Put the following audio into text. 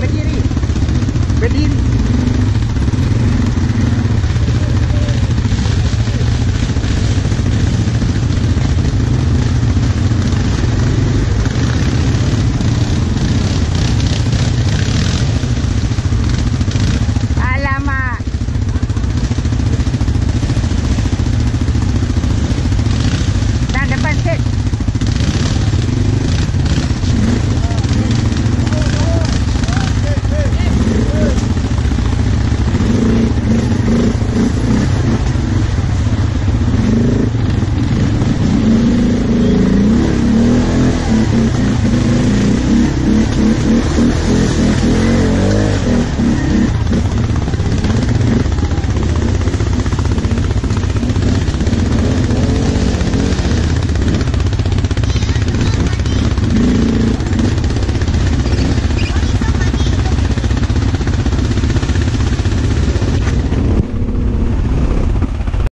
ไม่ที่นี่เป็นดิน